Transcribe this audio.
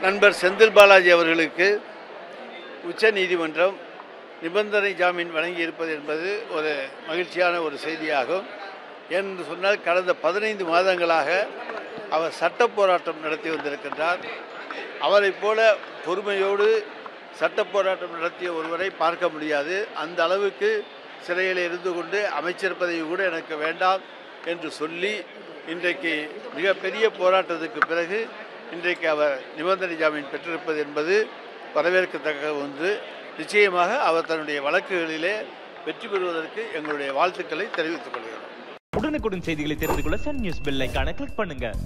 நண்பர் செந்தில் பாலாஜி அவர்களுக்கு உச்ச நீதிமன்றம் நிபந்தனை ஜாமீன் வழங்கியிருப்பது என்பது ஒரு மகிழ்ச்சியான ஒரு செய்தியாகும். என்று சொன்னால் கடந்த பதினைந்து மாதங்களாக அவர் சட்ட போராட்டம் நடத்தி வந்திருக்கின்றார். அவரைப் போல பொறுமையோடு சட்ட போராட்டம் நடத்திய ஒருவரை பார்க்க முடியாது. அந்த அளவுக்கு சிறையில் இருந்து கொண்டு அமைச்சர் பதவி கூட எனக்கு வேண்டாம் என்று சொல்லி இன்றைக்கு மிகப்பெரிய போராட்டத்துக்கு பிறகு இன்றைக்கு அவர் நிபந்தனை ஜாமீன் பெற்றிருப்பது என்பது வரவேற்கத்தக்க ஒன்று. நிச்சயமாக அவர் தன்னுடைய வழக்குகளிலே வெற்றி பெறுவதற்கு எங்களுடைய வாழ்த்துக்களை தெரிவித்துக் கொள்கிறோம். உடனுக்குடன் செய்திகளை தெரிந்து கொள்ள சன் நியூஸ் பெல்லைக்கான கிளிக் பண்ணுங்கள்